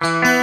Bye.